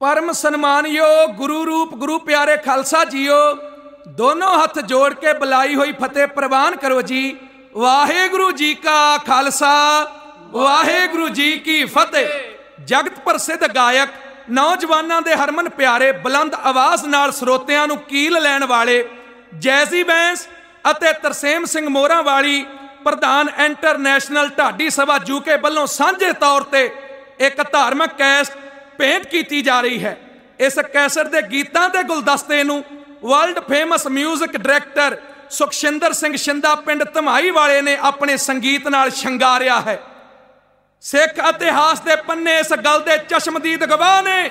ਪਰਮ ਸਨਮਾਨਯੋਗ ਗੁਰੂ ਰੂਪ, ਗੁਰੂ ਪਿਆਰੇ ਖਾਲਸਾ ਜੀਓ, ਦੋਨੋਂ ਹੱਥ ਜੋੜ ਕੇ ਬੁਲਾਈ ਹੋਈ ਫਤਿਹ ਪ੍ਰਵਾਨ ਕਰੋ ਜੀ। ਵਾਹਿਗੁਰੂ ਜੀ ਕਾ ਖਾਲਸਾ, ਵਾਹਿਗੁਰੂ ਜੀ ਕੀ ਫਤਿਹ। ਜਗਤ ਪ੍ਰਸਿੱਧ ਗਾਇਕ, ਨੌਜਵਾਨਾਂ ਦੇ ਹਰਮਨ ਪਿਆਰੇ, ਬੁਲੰਦ ਆਵਾਜ਼ ਨਾਲ ਸਰੋਤਿਆਂ ਨੂੰ ਕੀਲ ਲੈਣ ਵਾਲੇ ਜੈਜ਼ੀ ਬੈਂਸ ਅਤੇ ਤਰਸੇਮ ਸਿੰਘ ਮੋਹਰਾਂ ਵਾਲੀ ਪ੍ਰਧਾਨ ਇੰਟਰਨੈਸ਼ਨਲ ਢਾਡੀ ਸਭਾ ਜੂਕੇ ਵੱਲੋਂ ਸਾਂਝੇ ਤੌਰ ਤੇ ਇੱਕ ਧਾਰਮਿਕ ਕੈਸਟ ਭੇਂਟ ਕੀਤੀ ਜਾ ਰਹੀ ਹੈ। ਇਸ ਕੈਸਟ ਦੇ ਗੀਤਾਂ ਦੇ ਗੁਲਦਸਤੇ ਨੂੰ world famous 뮤직 director Sukhshinder Singh Shinda ਪਿੰਡ ਧਮਾਈ ਵਾਲੇ ਨੇ ਆਪਣੇ ਸੰਗੀਤ ਨਾਲ ਸ਼ਿੰਗਾਰਿਆ ਹੈ। ਸਿੱਖ ਇਤਿਹਾਸ ਦੇ ਪੰਨੇ ਇਸ ਗੱਲ ਦੇ ਚਸ਼ਮਦੀਦ ਗਵਾਹ ਨੇ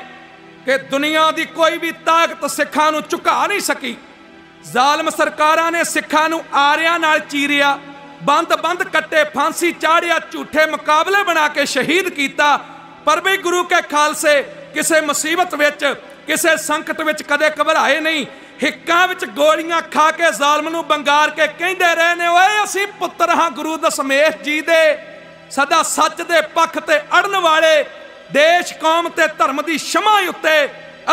ਕਿ ਦੁਨੀਆ ਦੀ ਕੋਈ ਵੀ ਤਾਕਤ ਸਿੱਖਾਂ ਨੂੰ ਝੁਕਾ ਨਹੀਂ ਸਕੀ। ਜ਼ਾਲਮ ਸਰਕਾਰਾਂ ਨੇ ਸਿੱਖਾਂ ਨੂੰ ਆਰਿਆਂ ਨਾਲ ਚੀਰਿਆ, ਬੰਦ-ਬੰਦ ਕੱਟੇ, ਫਾਂਸੀ ਚਾੜਿਆ ਝੂਠੇ ਮੁਕਾਬਲੇ ਬਣਾ ਕੇ ਸ਼ਹੀਦ ਕੀਤਾ ਪਰ ਵੀ ਗੁਰੂ ਕੇ ਖਾਲਸੇ ਕਿਸੇ ਮੁਸੀਬਤ ਵਿੱਚ, ਕਿਸੇ ਸੰਕਟ ਵਿੱਚ ਕਦੇ ਘਬਰਾਏ ਨਹੀਂ। ਹਿੱਕਾਂ ਵਿੱਚ ਗੋਲੀਆਂ ਖਾ ਕੇ ਜ਼ਾਲਮ ਨੂੰ ਬੰਗਾਰ ਕੇ ਕਹਿੰਦੇ ਰਹੇ ਨੇ ਓਏ ਅਸੀਂ ਪੁੱਤਰ ਹਾਂ ਗੁਰੂ ਦਸ਼ਮੇਸ਼ ਜੀ ਦੇ। ਸਦਾ ਸੱਚ ਦੇ ਪੱਖ ਤੇ ਅੜਨ ਵਾਲੇ, ਦੇਸ਼, ਕੌਮ ਤੇ ਧਰਮ ਦੀ ਸ਼ਮਾ ਉੱਤੇ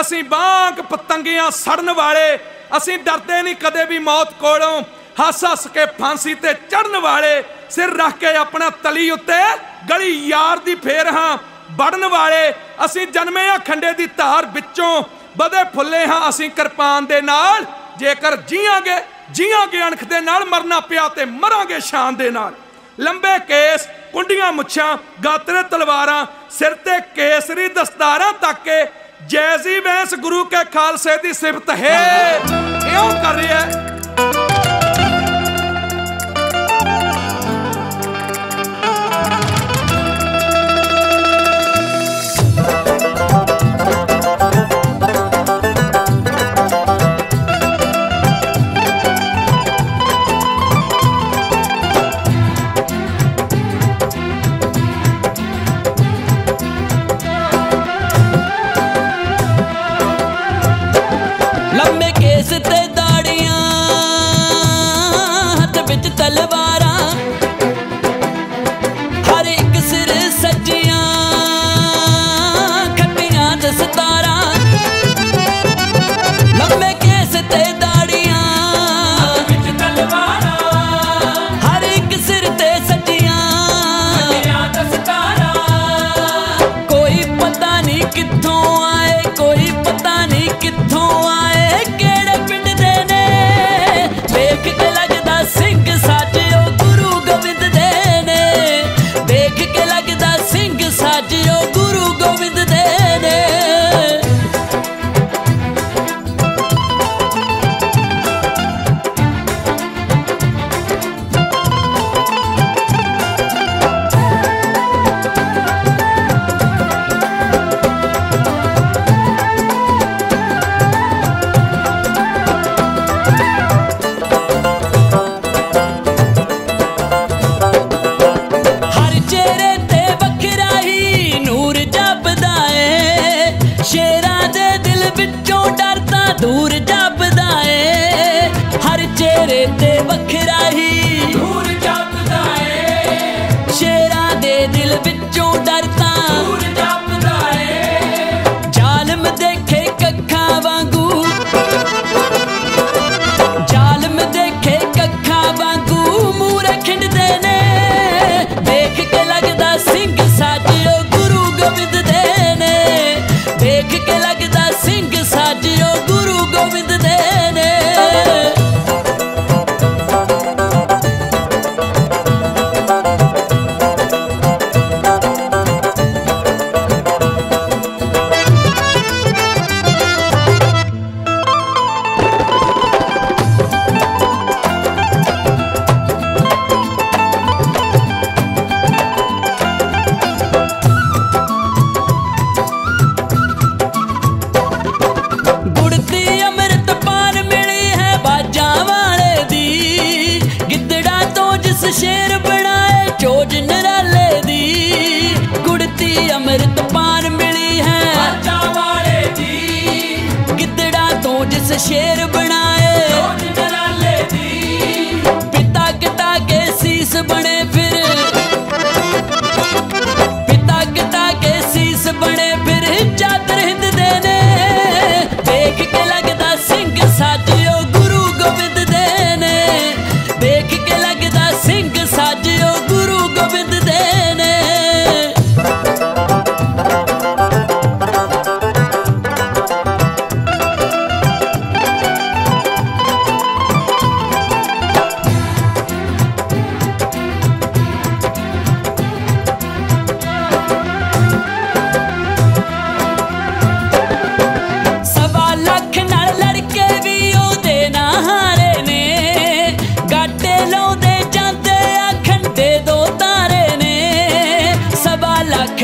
ਅਸੀਂ ਬਾਗ ਪਤੰਗੀਆਂ ਸੜਨ ਵਾਲੇ। ਅਸੀਂ ਡਰਦੇ ਨਹੀਂ ਕਦੇ ਵੀ ਮੌਤ ਕੋਲੋਂ ਹੱਸ ਹੱਸ ਕੇ ਫਾਂਸੀ ਤੇ ਚੜਨ ਵਾਲੇ। ਸਿਰ ਰੱਖ ਕੇ ਆਪਣਾ ਤਲੀ ਉੱਤੇ ਗਲੀ ਯਾਰ ਦੀ ਫੇਰ ਹਾਂ। ਵੜਨ ਵਾਲੇ, ਅਸੀਂ ਜਨਮੇ ਆ ਦੀ ਧਾਰ ਵਿੱਚੋਂ। ਬਦੇ ਫੁੱਲੇ ਹਾਂ ਅਸੀਂ ਕਿਰਪਾਨ ਦੇ ਨਾਲ। ਜੇਕਰ ਜੀਵਾਂਗੇ ਜੀਵਾਂਗੇ ਅਣਖ ਦੇ ਨਾਲ, ਮਰਨਾ ਪਿਆ ਤੇ ਮਰਾਂਗੇ ਸ਼ਾਨ ਦੇ ਨਾਲ। ਲੰਬੇ ਕੇਸ, ਕੁੰਡੀਆਂ ਮੁੱਛਾਂ, ਗਾਤਰੇ ਤਲਵਾਰਾਂ, ਸਿਰ ਤੇ ਕੇਸਰੀ ਦਸਤਾਰਾਂ ਤੱਕ ਕੇ ਜੈਸੀ ਵੈਸ ਗੁਰੂ ਕੇ ਖਾਲਸੇ ਦੀ ਸਿਫਤ ਹੈ। ਇਉਂ ਕਰ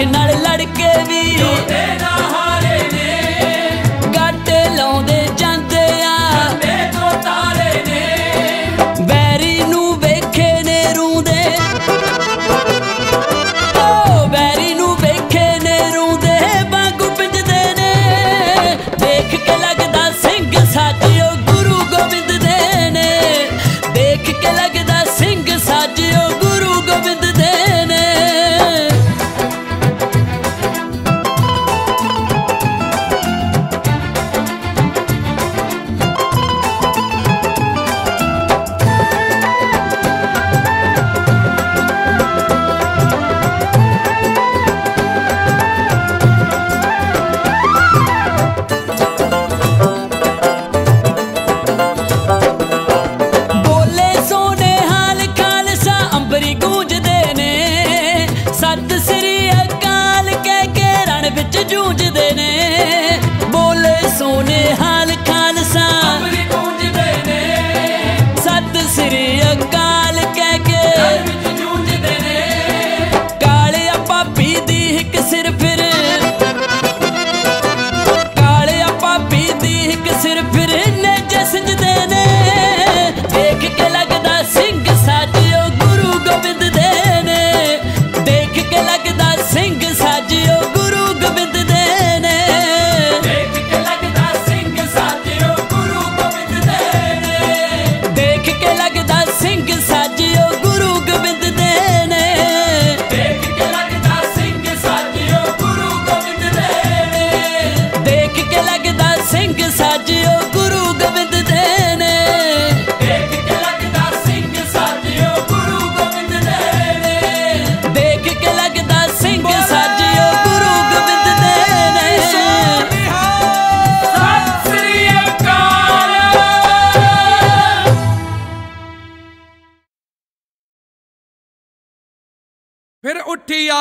ਨਾਲ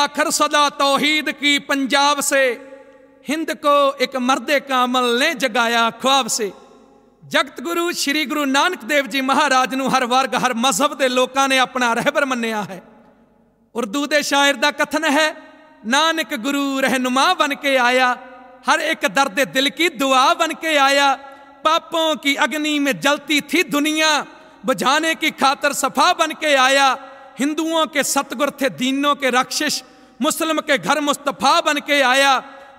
आखिर सदा तोहीद की पंजाब से हिंद को एक मर्द कामल ने जगाया ख्वाब से ਜਗਤ ਗੁਰੂ ਸ੍ਰੀ ਗੁਰੂ ਨਾਨਕ ਦੇਵ ਜੀ ਮਹਾਰਾਜ ਨੂੰ ਹਰ ਵਰਗ, ਹਰ ਮਜ਼ਹਬ ਦੇ ਲੋਕਾਂ ਨੇ ਆਪਣਾ ਰਹਿਬਰ ਮੰਨਿਆ ਹੈ। ਉਰਦੂ ਦੇ ਸ਼ਾਇਰ ਦਾ ਕਥਨ ਹੈ, ਨਾਨਕ ਗੁਰੂ ਰਹਿਨੁਮਾ ਬਣ ਕੇ ਆਇਆ। ਹਰ ਇੱਕ ਦਰਦ ਦਿਲ ਕੀ ਦੁਆ ਬਣ ਕੇ ਆਇਆ। ਪਾਪੋਂ ਕੀ ਅਗਨੀ ਮੇ ਜਲਤੀ ਥੀ ਦੁਨੀਆ। ਬੁਝਾਣੇ ਕੀ ਖਾਤਰ ਸਫਾ ਬਣ ਕੇ ਆਇਆ। हिंदुओं ਕੇ सतगुर थे दीनों के राक्षस मुस्लिम के घर मुस्तफ़ा बन के आया।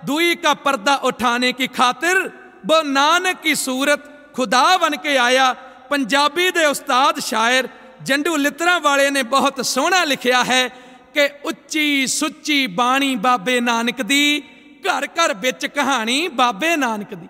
दुई का पर्दा उठाने की खातिर वो नानक की सूरत खुदा बन के आया। पंजाबी ਦੇ ਉਸਤਾਦ ਸ਼ਾਇਰ ਜੰਡੂ ਲਿਤਰਾ ਵਾਲੇ ਨੇ ਬਹੁਤ ਸੋਹਣਾ ਲਿਖਿਆ ਹੈ ਕਿ ਉੱਚੀ ਸੁੱਚੀ ਬਾਣੀ ਬਾਬੇ ਨਾਨਕ ਦੀ ਘਰ ਘਰ ਵਿੱਚ ਕਹਾਣੀ ਬਾਬੇ ਨਾਨਕ ਦੀ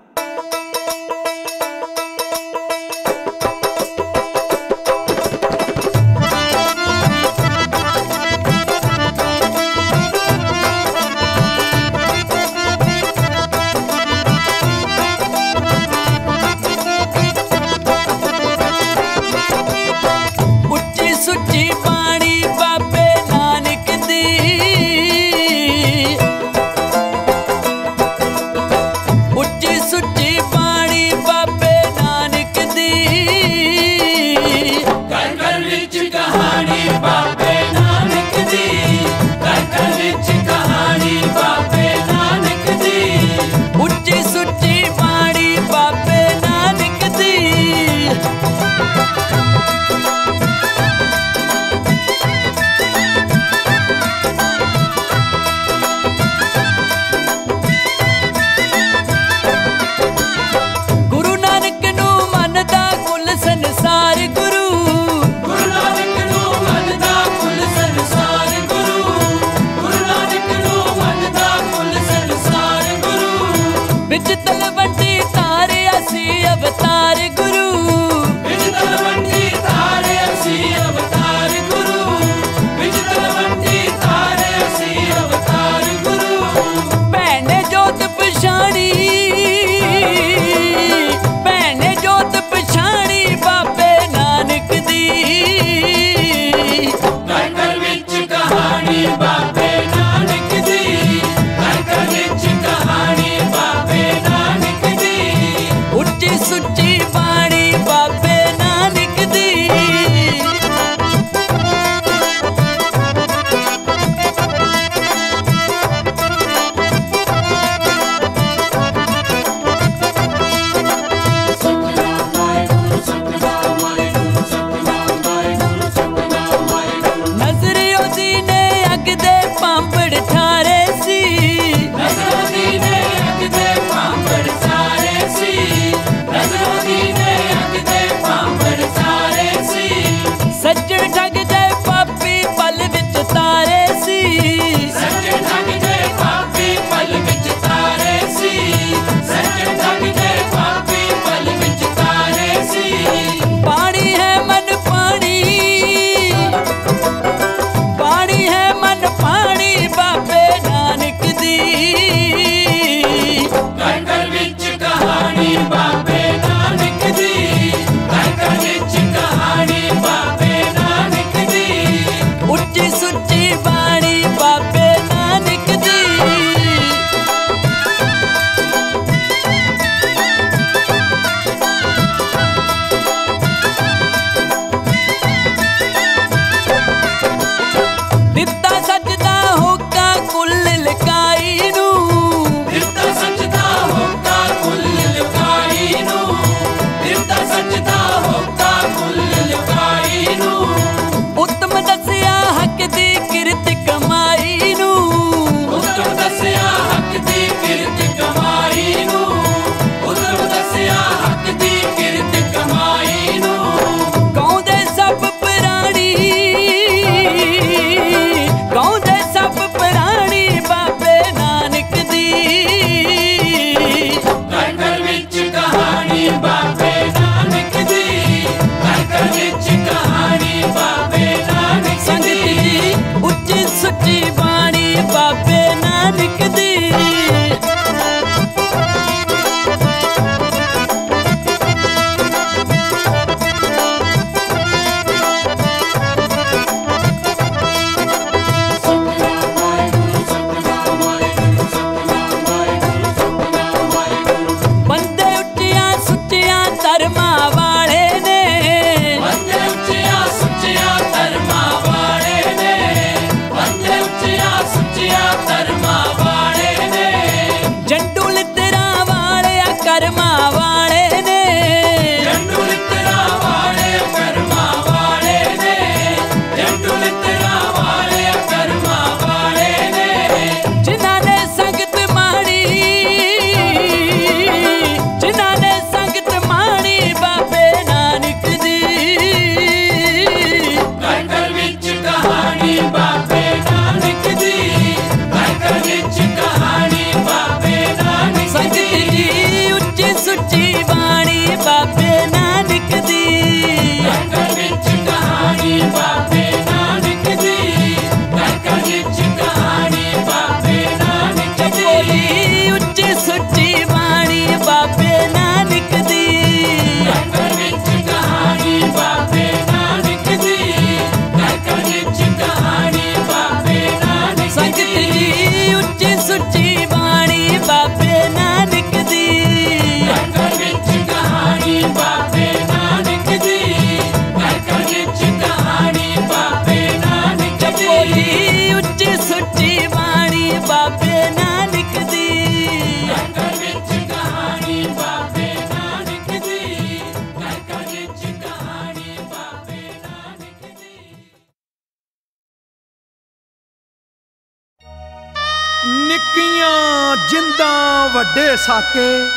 ਨਿੱਕੀਆਂ ਜਿੰਦਾਂ ਵੱਡੇ ਸਾਕੇ।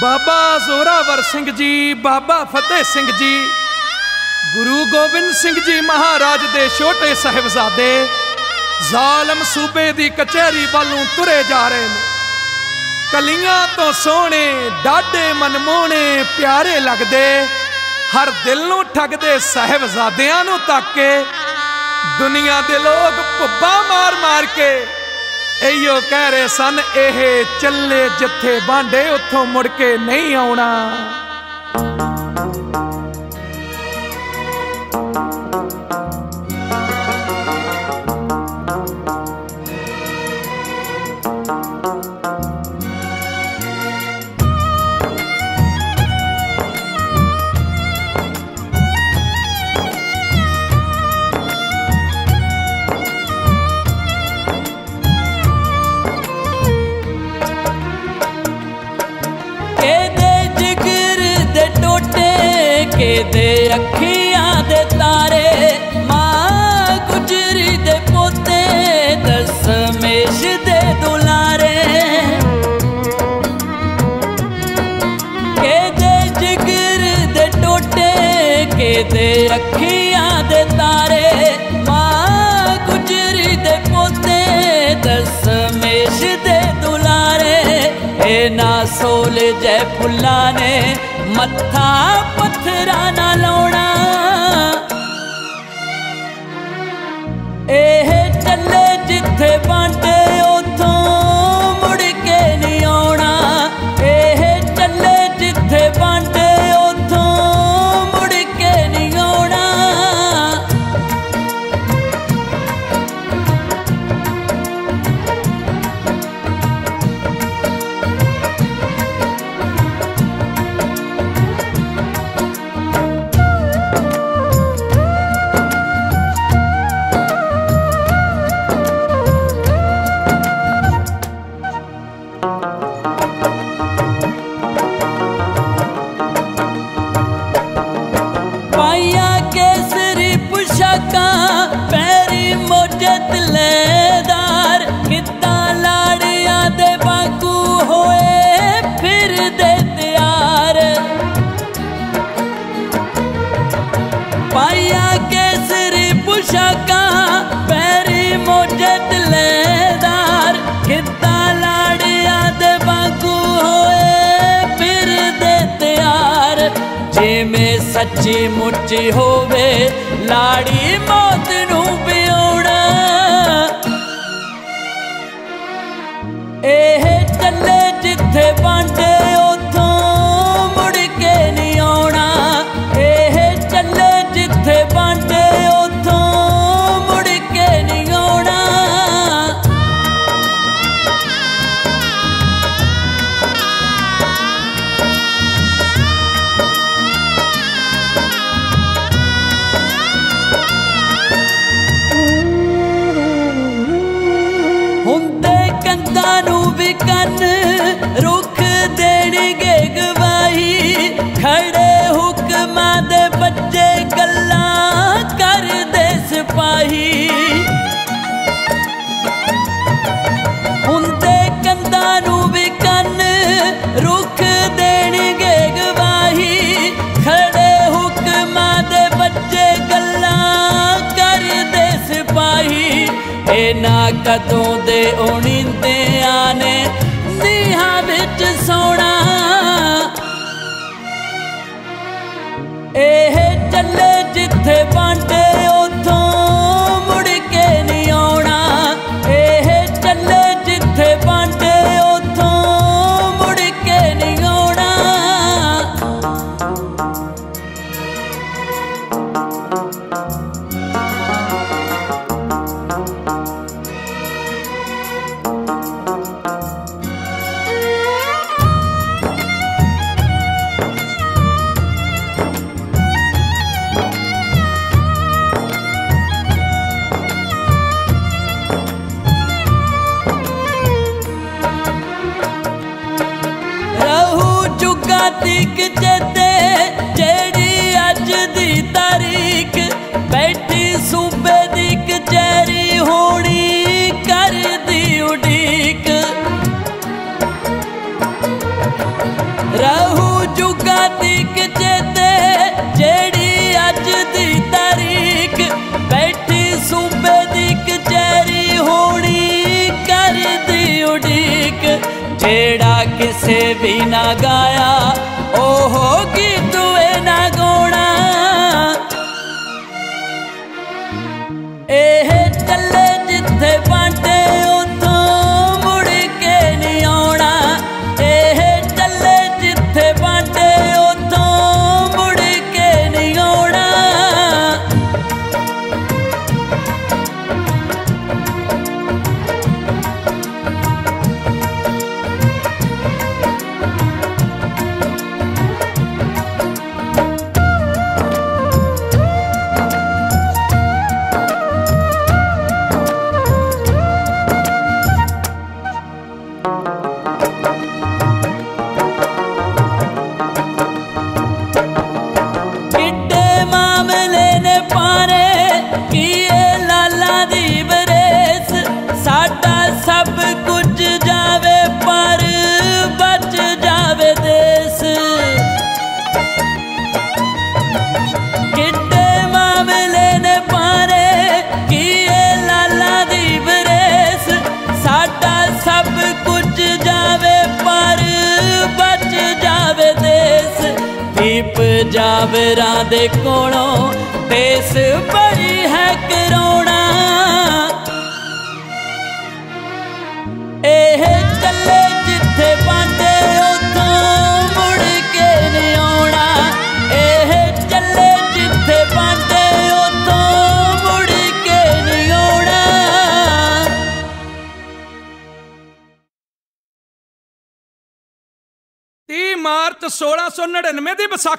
ਬਾਬਾ ਜ਼ੋਰਾਵਰ ਸਿੰਘ ਜੀ, ਬਾਬਾ ਫਤਿਹ ਸਿੰਘ ਜੀ, ਗੁਰੂ ਗੋਬਿੰਦ ਸਿੰਘ ਜੀ ਮਹਾਰਾਜ ਦੇ ਛੋਟੇ ਸਾਹਿਬਜ਼ਾਦੇ ਜ਼ਾਲਮ ਸੂਬੇ ਦੀ ਕਚਹਿਰੀ ਵੱਲੋਂ ਤੁਰੇ ਜਾ ਰਹੇ ਨੇ। ਕਲੀਆਂ ਤੋਂ ਸੋਹਣੇ, ਡਾਢੇ ਮਨਮੋਹਣੇ, ਪਿਆਰੇ ਲੱਗਦੇ, ਹਰ ਦਿਲ ਨੂੰ ਠੱਗਦੇ ਸਾਹਿਬਜ਼ਾਦਿਆਂ ਨੂੰ ਤੱਕ ਕੇ ਦੁਨੀਆ ਦੇ ਲੋਕ ਭੁੱਬਾ ਮਾਰ ਮਾਰ ਕੇ ਇਹੋ ਕਹਿ ਰਹੇ ਸਨ ਇਹ ਚੱਲੇ ਜਿੱਥੇ ਬਾਂਡੇ ਉੱਥੋਂ ਮੁੜ ਕੇ ਨਹੀਂ ਆਉਣਾ। ਟੋਟੇ ਅੱਖੀਆਂ ਦੇ ਤਾਰੇ, ਮਾਂ ਗੁਜਰੀ ਦੇ ਪੋਤੇ ਦਸਮੇਸ਼ ਦੇ ਦੁਲਾਰੇ। ਕਿਹਦੇ ਜਿਗਰ ਦੇ ਟੋਟੇ ਕਿਹਦੇ ਅੱਖੀਆਂ ਦੇ ਤਾਰੇ, ਮਾਂ ਗੁਜਰੀ ਦੇ ਪੋਤੇ ਦਸਮੇਸ਼ ਦੇ ਦੁਲਾਰੇ। ਇਹ ਨਾ ਸੋਲ ਜੈ ਫੁੱਲਾਂ ਨੇ ਮੱਥਾ ਪੱਥਰਾਂ ਨਾ ਲਾਉਣਾ। ਇਹ ਚੱਲੇ ਜਿੱਥੇ ਬਾਂਡੇ ਕੰਧਾਂ ਨੂੰ ਵੀ ਕੰਨ ਰੁੱਖ ਕਦੋਂ ਦੇ ਉਣੀਂਦਿਆਂ ਨੇ ਨੀਹਾਂ ਵਿੱਚ ਸੋਣਾ। ਇਹ ਚੱਲੇ ਜਿੱਥੇ ਬਾਂਡੇ ਉਡੀਕ ਜਿਹੜਾ ਕਿਸੇ ਵੀ ਨਾ ਗਾਇਆ ਉਹ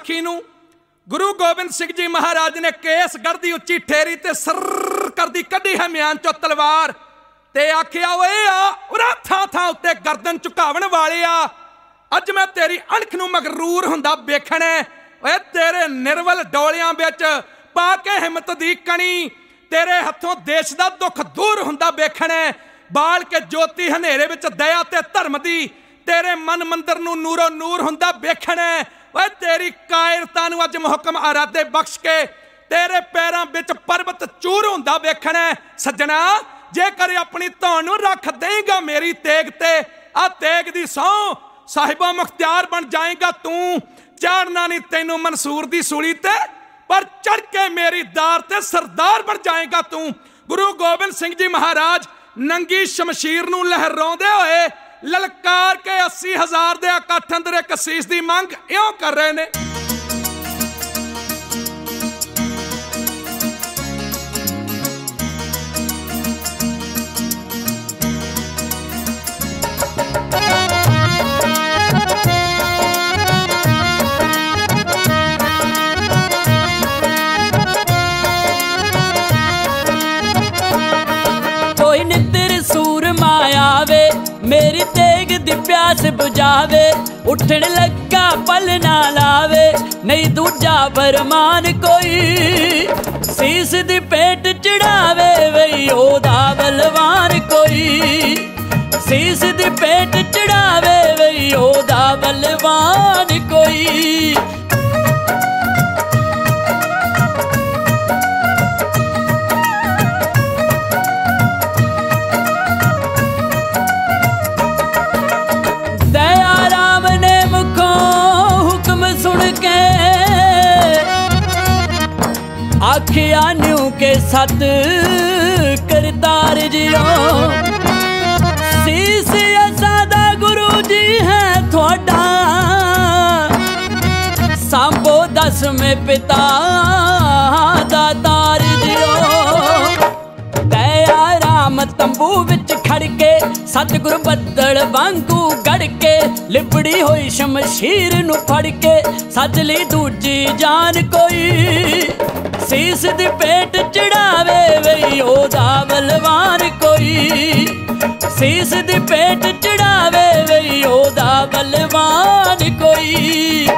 1699 ਨੂੰ ਗੁਰੂ ਗੋਬਿੰਦ ਸਿੰਘ ਜੀ ਮਹਾਰਾਜ ਨੇ ਕੇਸ ਦੀ ਉੱਚੀ ਠੇਰੀ ਤੇ ਸਰ ਕਰਦੀ ਕੱਢੀ ਹੈ ਮਿਆਨ ਚੋਂ ਤਲਵਾਰ ਤੇ ਆਖਿਆ, ਓਏ ਆ, ਉਰਾ ਥਾਂ ਥਾਂ ਉੱਤੇ ਗਰਦਨ ਝੁਕਾਵਣ ਵਾਲਿਆ ਅੱਜ ਮੈਂ ਤੇਰੀ ਅਣਖ ਨੂੰ ਮਗਰੂਰ ਹੁੰਦਾ ਵੇਖਣਾ ਓਏ ਤੇਰੇ ਨਿਰਵਲ ਡੋਲਿਆਂ ਵਿੱਚ ਪਾ ਕੇ ਹਿੰਮਤ ਦੀ ਕਣੀ ਤੇਰੇ ਹੱਥੋਂ ਦੇਸ਼ ਦਾ ਦੁੱਖ ਦੂਰ ਹੁੰਦਾ ਵੇਖਣਾ ਹੈ। ਬਾਲ ਕੇ ਜੋਤੀ ਹਨੇਰੇ ਵਿੱਚ ਦਇਆ ਤੇ ਧਰਮ ਦੀ ਤੇਰੇ ਮਨ ਮੰਦਰ ਨੂੰ ਨੂਰੋ ਨੂਰ ਹੁੰਦਾ ਵੇਖਣਾ ਹੈ। ਓਏ ਤੇਰੀ ਕਾਇਰਤਾ ਨੂੰ ਅੱਜ ਮੁਹਕਮ ਆਰਾਦੇ ਬਖਸ਼ ਕੇ ਤੇਰੇ ਪੈਰਾਂ ਵਿੱਚ ਪਰਬਤ ਚੂਰ ਹੁੰਦਾ ਵੇਖਣਾ ਸੱਜਣਾ, ਜੇਕਰ ਆਪਣੀ ਧੌਣ ਨੂੰ ਰੱਖ ਦੇਂਗਾ ਮੇਰੀ ਤੇਗ ਤੇ ਆ ਤੇਗ ਦੀ ਸਹੁੰ ਸਾਹਿਬਾ ਮੁਖਤਿਆਰ ਬਣ ਜਾਏਗਾ ਤੂੰ। ਚੜਨਾ ਨਹੀਂ ਤੈਨੂੰ ਮਨਸੂਰ ਦੀ ਸੂਲੀ ਤੇ, ਪਰ ਚੜ ਕੇ ਮੇਰੀ ਦਾਰ ਤੇ ਸਰਦਾਰ ਬਣ ਜਾਏਗਾ ਤੂੰ। ਗੁਰੂ ਗੋਬਿੰਦ ਸਿੰਘ ਜੀ ਮਹਾਰਾਜ ਨੰਗੀ ਸ਼ਮਸ਼ੀਰ ਨੂੰ ਲਹਿਰਾਉਂਦੇ ਹੋਏ ਲਲਕਾਰ ਕੇ 80000 ਦੇ ਇਕੱਠ ਅੰਦਰ ਇੱਕ ਸੀਸ ਦੀ ਮੰਗ ਇਉਂ ਕਰ ਰਹੇ ਨੇ। ਦੀ ਪਿਆਸ ਬੁਝਾਵੇ, ਉੱਠਣ ਲੱਗਾ ਪਲ ਨਾ ਲਾਵੇ, ਨਹੀਂ ਦੂਜਾ ਬਰਮਾਨ ਕੋਈ। ਸੀਸ ਦੀ ਪੇਟ ਚੜਾਵੇ ਵਈ, ਉਹਦਾ ਬਲਵਾਨ ਕੋਈ। ਸੀਸ ਦੀ ਪੇਟ ਚੜਾਵੇ ਵਈ, ਉਹਦਾ ਬਲਵਾਨ ਕੋਈ। ਆਖਿਆ ਨਿਉ ਕੇ ਸਤ ਕਰਤਾਰ ਜਿਓ ਸੀਸ ਅਸਾਦਾ ਗੁਰੂ ਜੀ ਹੈ ਤੁਹਾਡਾ। ਸਾਂਭੋ ਦਸਵੇਂ ਪਿਤਾ ਦਾ ਤਾਰ ਜਿਓ ਦਇਆ ਰਾਮ ਤੰਬੂ ਵਿੱਚ ਖੜ ਕੇ ਸਤਿਗੁਰ ਬੱਦਲ ਵਾਂਗੂ ਗੜ ਕੇ ਲਿਬੜੀ ਹੋਈ ਸ਼ਮਸ਼ੀਰ ਨੂੰ ਫੜ ਕੇ ਸੱਜ ਲਈ ਦੂਜੀ ਜਾਨ ਕੋਈ। ਸੀਸ ਦੀ ਪੇਟ ਚੜਾਵੇ ਵਈ, ਉਹਦਾ ਬਲਵਾਨ ਕੋਈ। ਸੀਸ ਦੀ ਪੇਟ ਚੜਾਵੇ ਵਈ, ਉਹਦਾ ਬਲਵਾਨ ਕੋਈ।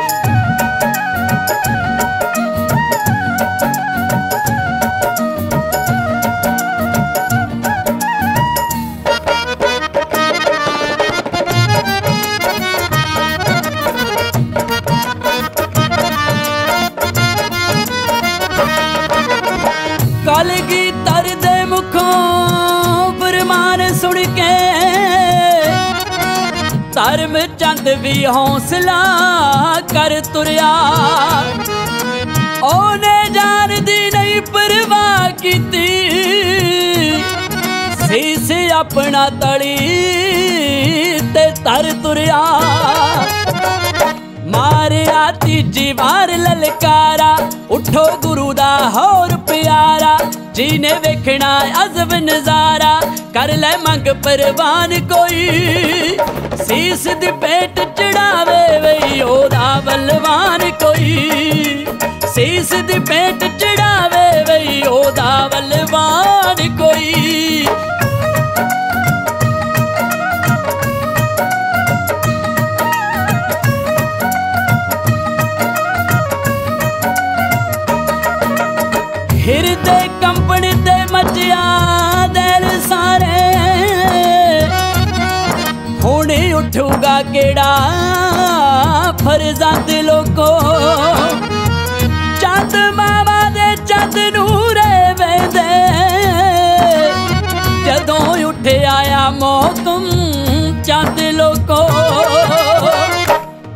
ਧਰਮ ਚੰਦ ਵੀ ਹੌਸਲਾ ਕਰ ਤੁਰਿਆ। ਉਹਨੇ ਜਾਨ ਨਹੀਂ ਪਰਵਾਹ ਕੀਤੀ। ਸੀਸ ਆਪਣਾ ਤਲੀ ਤੇ ਤਰ ਤੁਰਿਆ। ਮਾਰਿਆ ਤੀਜੀ ਵਾਰ ਲਲਕਾਰਾ, ਉਠੋ ਗੁਰੂ ਦਾ ਹੋਰ ਪਿਆਰਾ। ਜੀਨੇ ਵੇਖਣਾ ਅਜ਼ਬ ਨਜ਼ਾਰਾ, ਕਰ ਲੈ ਮੰਗ ਪਰਵਾਨ ਕੋਈ। ਸੀਸ ਦੀ ਪੇਟ ਚੜਾਵੇ ਵਈ ਉਹਦਾ ਬਲਵਾਨ ਕੋਈ। ਸੀਸ ਦੀ ਪੇਟ ਚੜਾਵੇ ਵਈ ਉਹਦਾ ਬਲਵਾਨ ਕੋਈ। ਉਠੂਗਾ ਕਿਹੜਾ? ਫਰਜ਼ਾਂ ਲੋਕੋ। ਚੰਦ ਮਾਵਾ ਦੇ ਚੰਦ ਨੂਰੇ ਵੇਂਦੇ ਜਦੋਂ ਉੱਠ ਆਇਆ ਮੌਤਮ ਚੰਦ ਲੋਕੋ।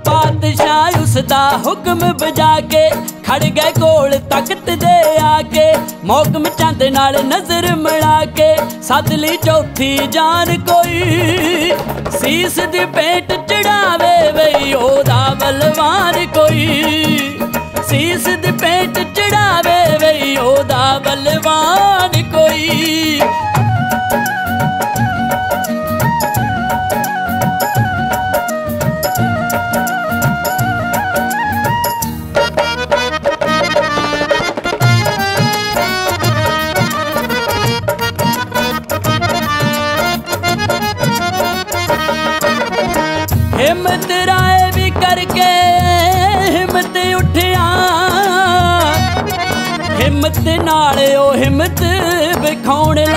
ਪਾਤਸ਼ਾਹ ਉਸ ਦਾ ਹੁਕਮ ਬਜਾ ਕੇ ਖੜ ਗਏ ਕੋਲ ਤਖਤ ਦੇ ਆ ਕੇ। ਮੌਕਮ ਚੰਦ ਨਾਲ ਨਜ਼ਰ ਮਿਲਾ ਕੇ। ਸੱਦ ਲਈ ਚੌਥੀ ਜਾਨ ਕੋਈ। ਸੀਸ ਦੀ ਪੇਟ ਚੜਾਵੇ ਵਈ ਉਹਦਾ ਬਲਵਾਨ ਕੋਈ। ਸੀਸ ਦੀ ਪੇਟ ਚੜਾਵੇ ਵਈ ਉਹਦਾ ਬਲਵਾਨ ਕੋਈ।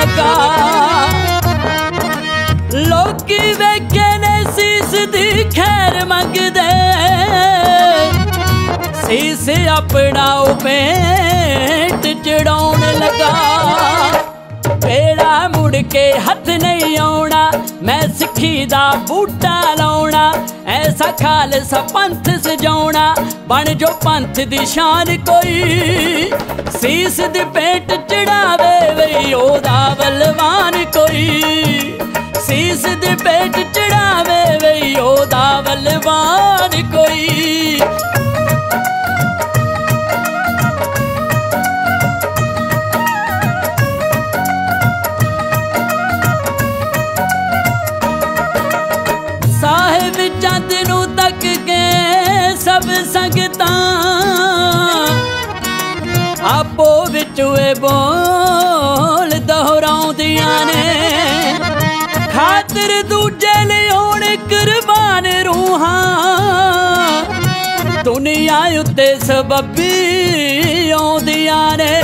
ਲੱਗਾ। ਲੋਕੀ ਵੇਖੇ ਨੇ ਸੀਸ ਦੀ ਖੈਰ ਮੰਗਦੇ। ਸੀਸ ਆਪਣਾ ਉਹ ਪੇਟ ਚੜਾਉਣ ਲੱਗਾ। ਵੇੜਾ ਮੁੜ ਕੇ ਹੱਥ ਨਹੀਂ ਆਉਣਾ ਮੈਂ ਸਿੱਖੀ ਦਾ ਬੂਟਾ ਲਾਉਣਾ, ਐਸਾ ਖਾਲਸਾ ਪੰਥ ਸਜਾਉਣਾ, ਬਣ ਜੋ ਪੰਥ ਦੀ ਸ਼ਾਨ ਕੋਈ। ਸੀਸ ਦੇ ਪੇਟ ਚੜਾਵੇ ਵਈ, ਉਹਦਾ ਬਲਵਾਨ ਕੋਈ। ਸੀਸ ਦੇ ਪੇਟ ਚੜਾਵੇ ਵਈ, ਉਹਦਾ ਬਲਵਾਨ ਕੋਈ। ਸਾਹਿਬ ਨੂੰ ਤੱਕ ਕੇ ਸਭ ਸੰਗਤਾਂ। ਆਪੋ ਵਿੱਚ ਇਹ ਬੋਲ ਦੁਹਰਾਉਂਦੀਆਂ ਨੇ। ਖਾਤਰ ਦੂਜੇ ਲਈ ਹੋਣ ਕੁਰਬਾਨ ਰੂਹਾਂ। ਦੁਨੀਆ ਉੱਤੇ ਸਬੱਬੀ ਆਉਂਦੀਆਂ ਨੇ।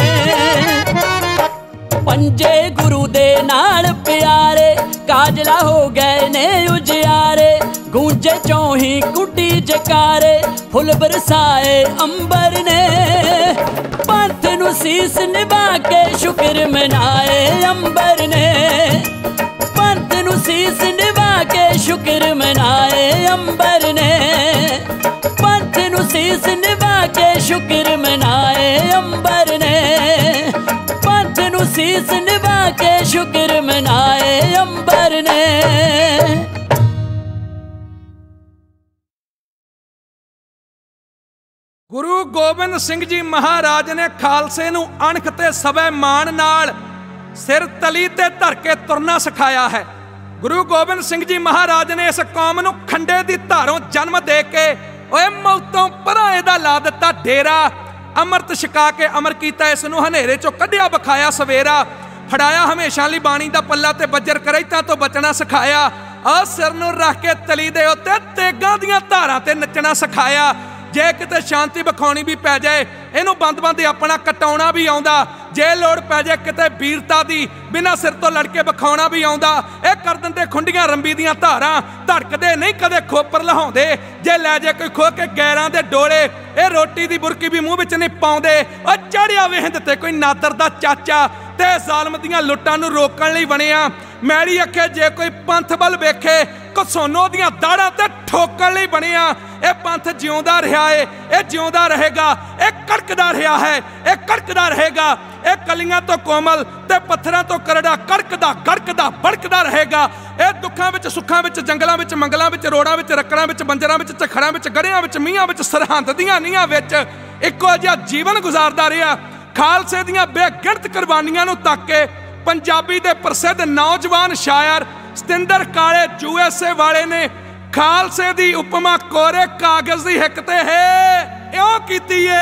ਪੰਜੇ ਗੁਰੂ ਦੇ ਨਾਲ ਪਿਆਰੇ, ਕਾਜਲਾ ਹੋ ਗਏ ਨੇ ਉਜਿਆਰੇ। ਗੂੰਜੇ ਚੋਹੀ ਗੁੱਡੀ ਜਕਾਰੇ, ਫੁੱਲ ਬਰਸਾਏ ਅੰਬਰ ਨੇ। ਪੰਥ ਨੂੰ ਸੀਸ ਨਿਭਾ ਕੇ ਸ਼ੁਕਰ ਮਨਾਏ ਅੰਬਰ ਨੇ। ਪੰਥ ਨੂੰ ਸੀਸ ਨਿਭਾ ਕੇ ਸ਼ੁਕਰ ਮਨਾਏ ਅੰਬਰ ਨੇ। ਪੰਥ ਨੂੰ ਸੀਸ ਨਿਭਾ ਕੇ ਸ਼ੁਕਰ ਮਨਾਏ ਅੰਬਰ ਨੇ। ਪੰਥ ਨੂੰ ਸੀਸ ਨਿਭਾ ਕੇ ਸ਼ੁਕਰ ਮਨਾਏ ਅੰਬਰ ਨੇ। ਗੁਰੂ ਗੋਬਿੰਦ ਸਿੰਘ ਜੀ ਮਹਾਰਾਜ ਨੇ ਖਾਲਸੇ ਨੂੰ ਅਣਖ ਤੇ ਸਬੈ ਮਾਣ ਨਾਲ ਸਿਰ ਤਲੀ ਤੇ ਧਰ ਕੇ ਤੁਰਨਾ ਸਿਖਾਇਆ ਹੈ। ਗੁਰੂ ਗੋਬਿੰਦ ਸਿੰਘ ਜੀ ਮਹਾਰਾਜ ਨੇ ਇਸ ਕੌਮ ਨੂੰ ਖੰਡੇ ਦੀ ਧਾਰੋਂ ਜਨਮ ਦੇ ਕੇ ਓਏ ਮੌਤੋਂ ਪਰਾਂ ਇਹਦਾ ਲਾ ਦਿੱਤਾ ਡੇਰਾ। ਅੰਮ੍ਰਿਤ ਛਕਾ ਕੇ ਅਮਰ ਕੀਤਾ, ਇਸ ਨੂੰ ਹਨੇਰੇ ਚੋਂ ਕੱਢਿਆ ਬਖਾਇਆ ਸਵੇਰਾ। ਫੜਾਇਆ, ਹਮੇਸ਼ਾ ਲਈ ਬਾਣੀ ਦਾ ਪੱਲਾ ਤੇ ਬੱਜਰ ਕਰੈਤਾਂ ਤੋਂ ਬਚਣਾ ਸਿਖਾਇਆ। ਆ ਸਿਰ ਨੂੰ ਰੱਖ ਕੇ ਤਲੀ ਦੇ ਉੱਤੇ ਤੇਗਾਂ ਦੀਆਂ ਧਾਰਾਂ ਤੇ ਨੱਚਣਾ ਸਿਖਾਇਆ। ਜੇ ਕਿਤੇ ਸ਼ਾਂਤੀ ਵਿਖਾਉਣੀ ਵੀ ਪੈ ਜਾਏ ਇਹਨੂੰ ਬੰਦ-ਬੰਦ ਆਪਣਾ ਕਟਾਉਣਾ ਵੀ ਆਉਂਦਾ। ਜੇ ਲੋੜ ਪੈ ਜਾਏ ਕਿਤੇ ਵੀਰਤਾ ਦੀ, ਬਿਨਾਂ ਸਿਰ ਤੋਂ ਲੜ ਕੇ ਵਿਖਾਉਣਾ ਵੀ ਆਉਂਦਾ। ਇਹ ਕਰ ਦਿੰਦੇ ਖੁੰਡੀਆਂ ਰੰਬੀ ਦੀਆਂ ਧਾਰਾਂ। ਧੜਕਦੇ ਨਹੀਂ ਕਦੇ ਖੋਪਰ ਲਹਾਉਂਦੇ। ਜੇ ਲੈ ਜੇ ਕੋਈ ਖੋ ਕੇ ਗੈਰਾਂ ਦੇ ਡੋਲੇ, ਇਹ ਰੋਟੀ ਦੀ ਬੁਰਕੀ ਵੀ ਮੂੰਹ ਵਿੱਚ ਨਹੀਂ ਪਾਉਂਦੇ। ਉਹ ਚੜਿਆ ਵੇਹੰਦ ਤੇ ਕੋਈ ਨਾਦਰ ਦਾ ਚਾਚਾ ਤੇ ਜ਼ਾਲਮ ਦੀਆਂ ਲੁੱਟਾਂ ਨੂੰ ਰੋਕਣ ਲਈ ਬਣਿਆ। ਮੈੜੀ ਅੱਖੇ ਜੇ ਕੋਈ ਪੰਥ ਵੱਲ ਵੇਖੇ ਕਸੋਨੋ ਦੀਆਂ ਦਾੜਾਂ ਤੇ ਠੋਕਣ ਲਈ ਬਣਿਆ। ਇਹ ਪੰਥ ਜਿਉਂਦਾ ਰਿਹਾ ਏ, ਇਹ ਜਿਉਂਦਾ ਰਹੇਗਾ। ਇਹ ਕੜਕਦਾ ਰਿਹਾ ਹੈ, ਇਹ ਕੜਕਦਾ ਰਹੇਗਾ। ਇਹ ਕਲੀਆਂ ਤੋਂ ਕੋਮਲ ਤੇ ਪੱਥਰਾਂ ਤੋਂ ਕਰੜਾ ਕੜਕਦਾ ਗੜਕਦਾ ਬੜਕਦਾ ਰਹੇਗਾ। ਇਹ ਦੁੱਖਾਂ ਵਿੱਚ, ਸੁੱਖਾਂ ਵਿੱਚ, ਜੰਗਲਾਂ ਵਿੱਚ, ਮੰਗਲਾਂ ਵਿੱਚ, ਰੋੜਾਂ ਵਿੱਚ, ਰੱਕੜਾਂ ਵਿੱਚ, ਬੰਜਰਾਂ ਵਿੱਚ, ਝਖੜਾਂ ਵਿੱਚ ਗੜਿਆਂ ਵਿੱਚ ਮੀਆਂ ਵਿੱਚ, ਸਰਹੰਦ ਦੀਆਂ ਨੀਆਂ ਵਿੱਚ ਇੱਕੋ ਜਿਹਾ ਜੀਵਨ ਗੁਜ਼ਾਰਦਾ ਰਿਹਾ। ਖਾਲਸੇ ਦੀਆਂ ਬੇਗਿਣਤ ਕੁਰਬਾਨੀਆਂ ਨੂੰ ਤੱਕ ਕੇ ਪੰਜਾਬੀ ਦੇ ਪ੍ਰਸਿੱਧ ਨੌਜਵਾਨ ਸ਼ਾਇਰ ਸਤਿੰਦਰ ਕਾਲੇ ਯੂਐਸਏ ਵਾਲੇ ਨੇ ਖਾਲਸੇ ਦੀ ਉਪਮਾ ਕੋਰੇ ਕਾਗਜ਼ ਦੀ ਹਿੱਕ ਤੇ ਹੈ। ਇਉਂ ਕੀਤੀ ਏ।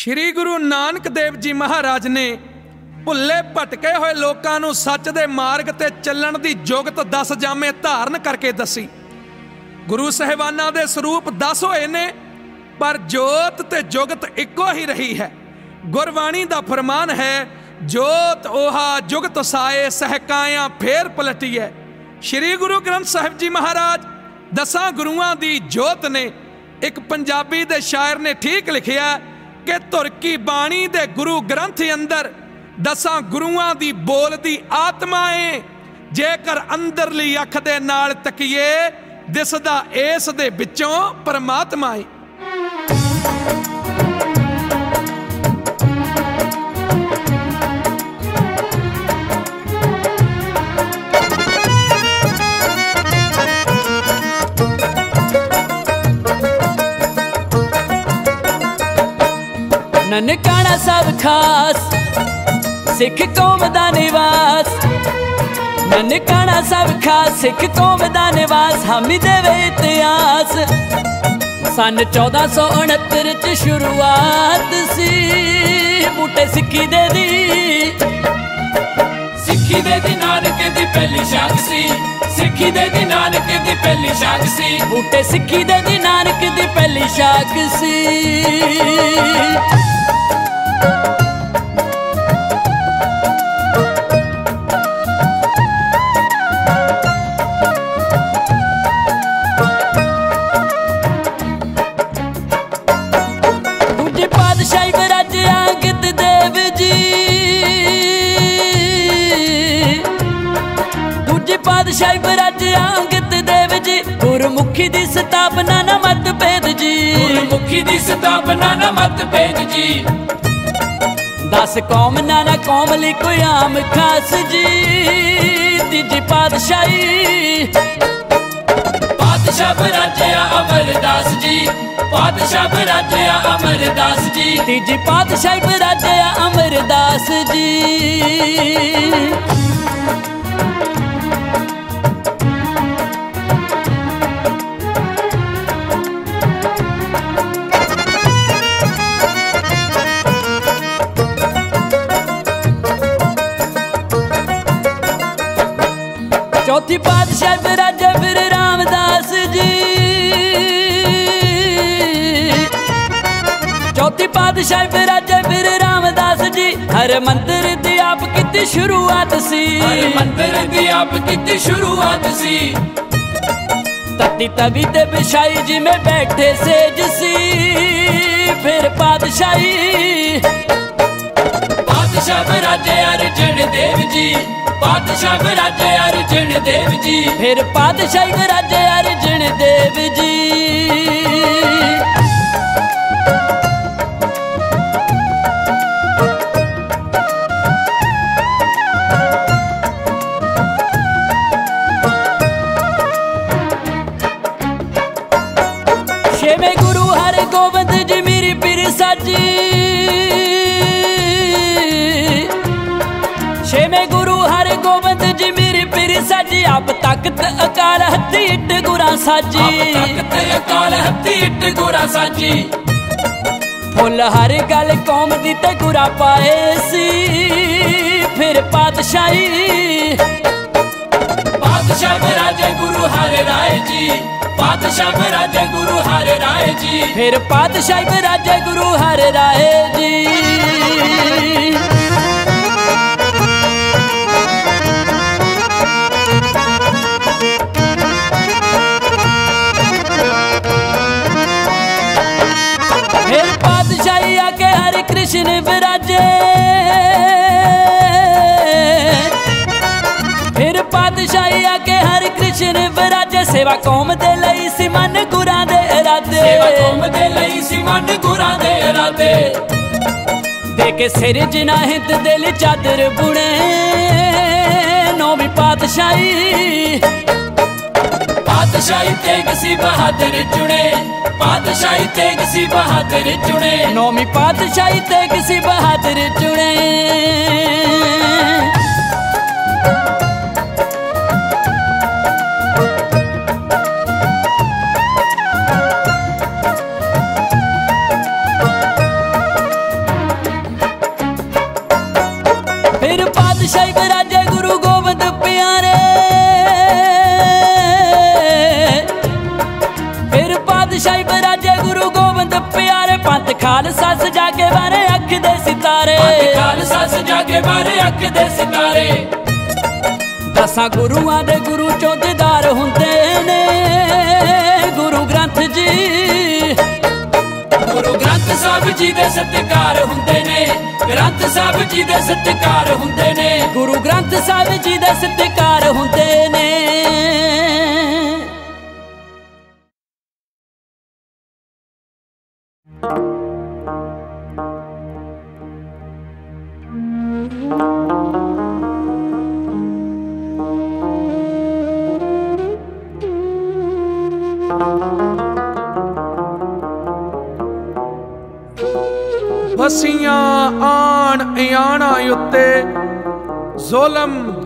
ਸ੍ਰੀ ਗੁਰੂ ਨਾਨਕ ਦੇਵ ਜੀ ਮਹਾਰਾਜ ਨੇ ਭੁੱਲੇ ਭਟਕੇ ਹੋਏ ਲੋਕਾਂ ਨੂੰ ਸੱਚ ਦੇ ਮਾਰਗ ਤੇ ਚੱਲਣ ਦੀ ਜੁਗਤ 10 ਜਾਮੇ ਧਾਰਨ ਕਰਕੇ ਦੱਸੀ। ਗੁਰੂ ਸਹਿਬਾਨਾਂ ਦੇ ਸਰੂਪ 10 ਹੋਏ ਨੇ, ਪਰ ਜੋਤ ਤੇ ਜੁਗਤ ਇੱਕੋ ਹੀ ਰਹੀ ਹੈ। ਗੁਰਬਾਣੀ ਦਾ ਫਰਮਾਨ ਹੈ, ਜੋਤ ਓਹਾ ਜੁਗਤ ਸਾਏ ਸਹਕਾਇਆ ਫੇਰ ਪਲਟੀਐ। ਸ੍ਰੀ ਗੁਰੂ ਗ੍ਰੰਥ ਸਾਹਿਬ ਜੀ ਮਹਾਰਾਜ ਦਸਾਂ ਗੁਰੂਆਂ ਦੀ ਜੋਤ ਨੇ ਇੱਕ ਪੰਜਾਬੀ ਦੇ ਸ਼ਾਇਰ ਨੇ ਠੀਕ ਲਿਖਿਆ ਕਿ ਤੁਰਕੀ ਬਾਣੀ ਦੇ ਗੁਰੂ ਗ੍ਰੰਥ ਅੰਦਰ ਦਸਾਂ ਗੁਰੂਆਂ ਦੀ ਬੋਲਦੀ ਆਤਮਾ ਏ। ਜੇਕਰ ਅੰਦਰਲੀ ਅੱਖ ਦੇ ਨਾਲ ਤਕੀਏ, ਦਿਸਦਾ ਇਸ ਦੇ ਵਿੱਚੋਂ ਪਰਮਾਤਮਾ ਏ। ਨਨਕਾਣਾ ਸਭ ਖਾਸ, ਸਿੱਖ ਕੌਮ ਦਾ ਨਿਵਾਸ। ਨਨਕਾਣਾ ਸਭ ਖਾਸ, ਸਿੱਖ ਕੌਮ ਦਾ ਨਿਵਾਸ, ਹਾਮੀ ਦੇਵੇ ਇਤਿਹਾਸ। ਸਨ 1469 ਚ ਸ਼ੁਰੂਆਤ ਸੀ, ਬੂਟੇ ਸਿੱਖੀ ਦੇ ਦੀ। ਸਿੱਖੀ ਦੇ ਦੀ ਨਾਨਕ ਦੀ ਪਹਿਲੀ ਸ਼ਾਖ ਸੀ। ਸਿੱਖੀ ਦੇ ਦੀ ਨਾਨਕ ਦੀ ਪਹਿਲੀ ਸ਼ਾਖ ਸੀ। ਬੂਟੇ ਸਿੱਖੀ ਦੇ ਦੀ ਨਾਨਕ ਦੀ ਪਹਿਲੀ ਸ਼ਾਖ ਸੀ। ਪਾਤਸ਼ਾਹੀ ਬਰਾਜਿਆ ਗਿੱਦ ਦੇਵ ਜੀ। ਗੁਰਮੁਖੀ ਦੀ ਸਥਾਪਨਾ ਨਾ ਮਤ ਭੇਦ ਜੀ। ਗੁਰਮੁਖੀ ਦੀ ਸਥਾਪਨਾ ਨਾ ਮਤ ਭੇਦ ਜੀ। ਦਸ ਕੌਮ ਨਾ ਨਾ ਕੌਮ ਲਈ ਕੋਈ ਆਮ ਖਾਸ ਜੀ। ਤੀਜੀ ਪਾਤਸ਼ਾਹੀ। ਪਾਤਸ਼ਾਹ ਬਰਾਜਿਆ ਅਮਰਦਾਸ ਜੀ। ਪਾਤਸ਼ਾਹ ਬਰਾਜਿਆ ਅਮਰਦਾਸ ਜੀ। ਤੀਜੀ ਪਾਤਸ਼ਾਹੀ ਬਰਾਜਿਆ ਅਮਰਦਾਸ ਜੀ। ਪਾਤਸ਼ਾਹ ਬਰਾਜਾ ਫਿਰ ਰਾਮਦਾਸ ਜੀ ਹਰ ਮੰਦਰ ਦੀ ਆਪ ਕੀਤੀ ਸ਼ੁਰੂਆਤ ਸੀ। ਹਰ ਮੰਦਰ ਦੀ ਆਪ ਕੀਤੀ ਸ਼ੁਰੂਆਤ ਸੀ। ਤਤੀ ਤਵੀ ਤੇ ਵਿਛਾਈ ਜਿਵੇਂ ਬੈਠੇ ਸੇਜ ਸੀ। ਫਿਰ ਪਾਤਸ਼ਾਹੀ ਪਾਤਸ਼ਾਹ ਬਰਾਜੇ ਅਰਜਨ ਦੇਵ ਜੀ ਪਾਤਸ਼ਾਹ ਬਰਾਜੇ ਅਰਜਨ ਦੇਵ ਜੀ। ਫਿਰ ਪਾਤਸ਼ਾਹੀ ਬਰਾਜੇ ਅਰਜਨ ਦੇਵ ਜੀ। ਸਾਜੀ ਛੇਵੇਂ ਗੁਰੂ ਹਰ ਗੋਬਿੰਦ ਜੀ ਮੇਰੀ ਪੀਰ ਸਾਜੀ ਆਪ ਤਖਤ ਅਕਾਲ ਹੱਥੀ ਇੱਟ ਗੁਰਾਂ ਆਪ ਸਾਜੀ ਤਖਤ ਅਕਾਲ ਹੱਥੀ ਇੱਟ ਗੋਰਾ ਸਾਜੀ। ਫੁੱਲ ਹਰ ਗੱਲ ਕੌਮ ਦੀ ਤੇ ਗੁਰਾ ਪਾਏ ਸੀ। ਫਿਰ ਪਾਤਸ਼ਾਹੀ ਪਾਤਸ਼ਾਹ ਬਰਾਜੇ ਗੁਰੂ ਹਰਿ ਰਾਏ ਜੀ। ਪਾਤਸ਼ਾਹ ਬਰਾਜੇ ਗੁਰੂ ਹਰਿ ਰਾਏ ਜੀ। ਫਿਰ ਪਾਤਸ਼ਾਹੀ ਬਰਾਜੇ ਗੁਰੂ ਹਰਿ ਰਾਏ ਜੀ। ਫਿਰ ਪਾਤਸ਼ਾਹੀ ਆ ਕੇ ਹਰਿ ਕ੍ਰਿਸ਼ਨ ਵਿਰਾਜੇ। ਪਾਤਸ਼ਾਹੀ ਆ ਕੇ ਹਰਿ ਕ੍ਰਿਸ਼ਨ ਵਿਰਾਜੇ। ਸੇਵਾ ਕੌਮ ਦੇ ਲਈ ਸੀ ਮਨ ਗੁਰਾਂ ਦੇ ਇਰਾਦੇ। ਸੇਵਾ ਕੌਮ ਦੇ ਲਈ ਸੀ ਮਨ ਗੁਰਾਂ ਦੇ ਇਰਾਦੇ। ਦੇ ਕੇ ਸਿਰ ਜਿਨਾ ਹਿੰਦ ਦਿਲ ਚਾਦਰ ਬੁਣੇ। ਨੌਵੀਂ ਪਾਤਸ਼ਾਹੀ। ਪਾਤਸ਼ਾਹੀ ਤੇਗ ਸੀ ਬਹਾਦਰ ਚੁਣੇ। ਪਾਤਸ਼ਾਹੀ ਤੇਗ ਸੀ ਬਹਾਦਰ ਚੁਣੇ। ਨੌਵੀਂ ਪਾਤਸ਼ਾਹੀ ਤੇ ਕਿਸੇ ਬਹਾਦਰ ਚੁਣੇ। ਸ਼ਹੀਦ ਪਿਆਰੇ। ਪਿਆਰੇ। ਪੰਥ ਖਾਲਸਾ ਸਜਾ ਕੇ ਬਾਰੇ ਅੱਖ ਦੇ ਸਿਤਾਰੇ। ਪੰਥ ਖਾਲਸਾ ਸਜਾ ਬਾਰੇ ਅੱਖ ਦੇ ਸਿਤਾਰੇ। ਦਸਾਂ ਗੁਰੂਆਂ ਦੇ ਗੁਰੂ ਚੋਂ ਹੁੰਦੇ ਨੇ। ਗੁਰੂ ਗ੍ਰੰਥ ਜੀ ਗ੍ਰੰਥ ਸਾਹਿਬ ਜੀ ਦੇ ਸਤਿਕਾਰ ਹੁੰਦੇ ਨੇ। ਗ੍ਰੰਥ ਸਾਹਿਬ ਜੀ ਦੇ ਸਤਿਕਾਰ ਹੁੰਦੇ ਨੇ। ਗੁਰੂ ਗ੍ਰੰਥ ਸਾਹਿਬ ਜੀ ਦੇ ਸਤਿਕਾਰ ਹੁੰਦੇ ਨੇ।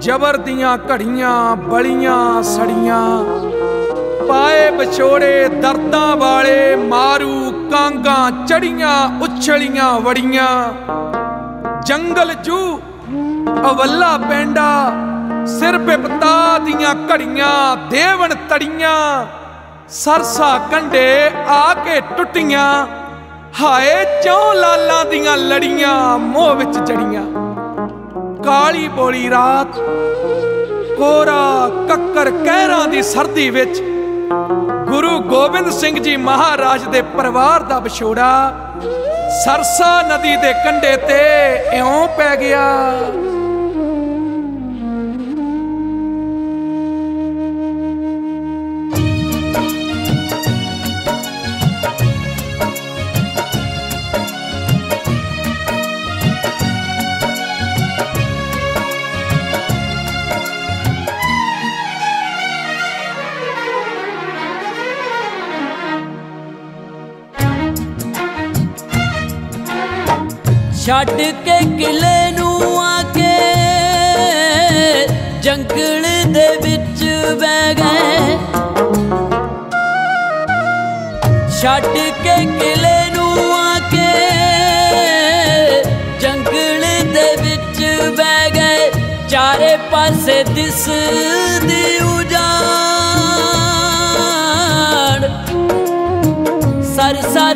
ਜ਼ਬਰ ਦੀਆਂ ਘੜੀਆਂ, ਬਲੀਆਂ, ਸੜੀਆਂ। ਪਾਏ ਵਿਛੋੜੇ ਦਰਦਾਂ ਵਾਲੇ ਮਾਰੂ ਕਾਂਗਾ, ਚੜੀਆਂ, ਉਛਲੀਆਂ, ਵੜੀਆਂ। ਜੰਗਲ ਜੂ, ਅਵੱਲਾ ਪੈਂਡਾ, ਸਿਰ ਬਿਪਤਾ ਦੀਆਂ ਘੜੀਆਂ ਦੇਵਨ ਤੜੀਆਂ। ਸਰਸਾ ਕੰਡੇ ਆ ਕੇ ਟੁੱਟੀਆਂ, ਹਾਏ ਚੌ ਲਾਲਾਂ ਦੀਆਂ ਲੜੀਆਂ, ਮੋਹ ਵਿੱਚ ਜੜੀਆਂ। ਕਾਲੀ ਬੋਲੀ ਰਾਤ, ਕੋਰਾ ਕੱਕਰ ਕਹਿਰਾਂ ਦੀ ਸਰਦੀ ਵਿੱਚ। ਗੁਰੂ ਗੋਬਿੰਦ ਸਿੰਘ ਜੀ ਮਹਾਰਾਜ ਦੇ ਪਰਿਵਾਰ ਦਾ ਵਿਛੋੜਾ ਸਰਸਾ ਨਦੀ ਦੇ ਕੰਢੇ ਤੇ ਇਉਂ ਪੈ ਗਿਆ। ਛੱਡ ਕੇ ਕਿਲੇ ਨੂੰ ਆ ਕੇ ਜੰਗਲ ਦੇ ਵਿੱਚ ਬਹਿ ਗਏ। ਛੱਡ ਕੇ ਕਿਲੇ ਨੂੰ ਆ ਕੇ ਜੰਗਲ ਦੇ ਵਿੱਚ ਬਹਿ ਗਏ। ਚਾਰੇ ਪਾਸੇ ਦਿਸਦੀ ਉਜਾੜ। ਸਰ ਦੇ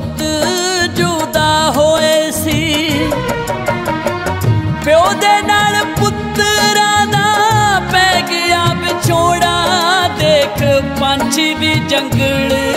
ਪੁੱਤ ਜੁਦਾ ਹੋਏ ਸੀ। ਪਿਓ ਦੇ ਨਾਲ ਪੁੱਤਰਾਂ ਦਾ ਪੈ ਗਿਆ ਵਿਛੋੜਾ। ਦੇਖ ਪੰਛੀ ਵੀ ਜੰਗਲ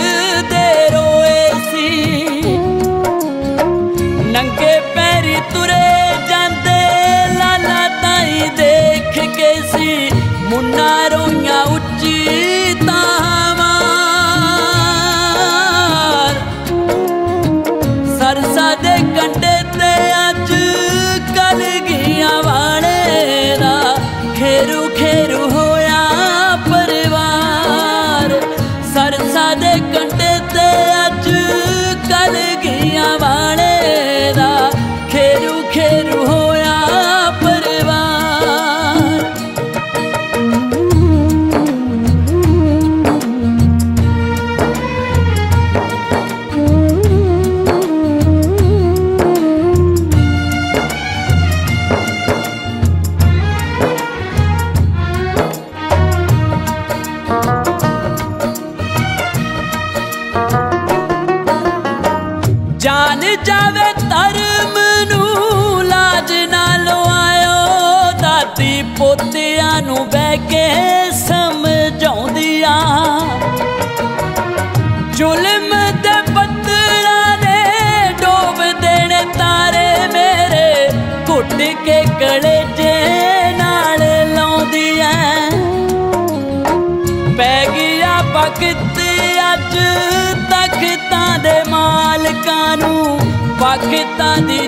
ਵਕਤਾਂ ਦੀ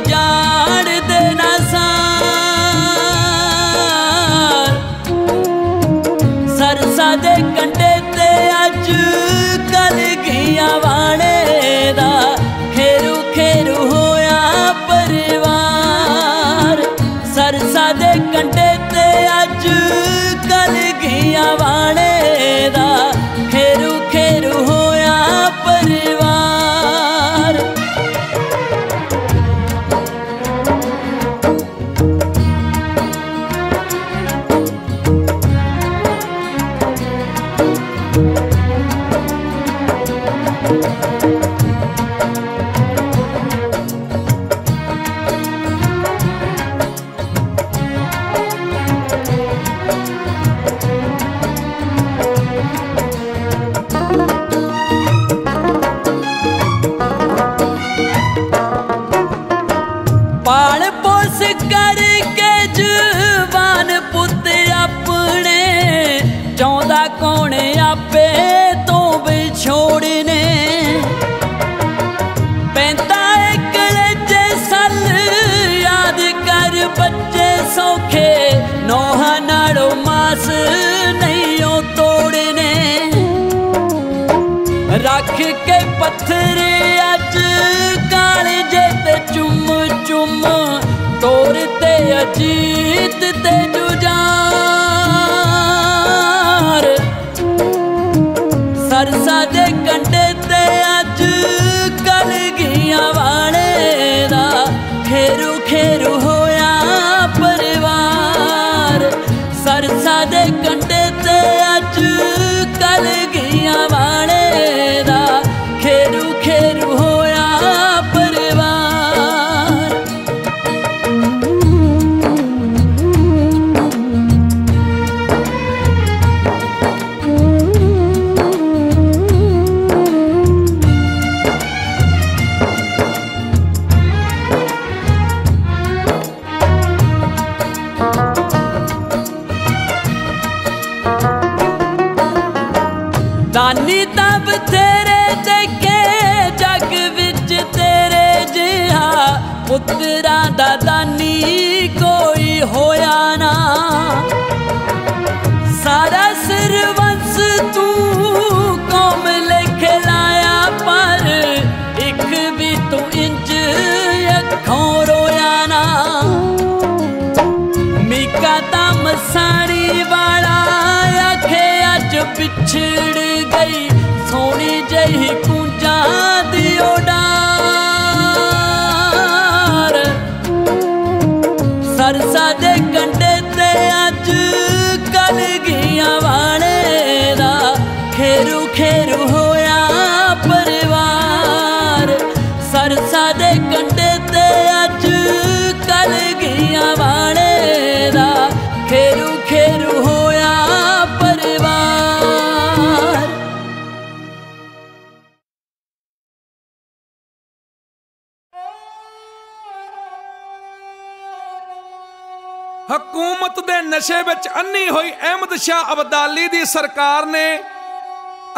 ਅਹਿਮਦ ਸ਼ਾਹ ਅਬਦਾਲੀ ਦੀ ਸਰਕਾਰ ਨੇ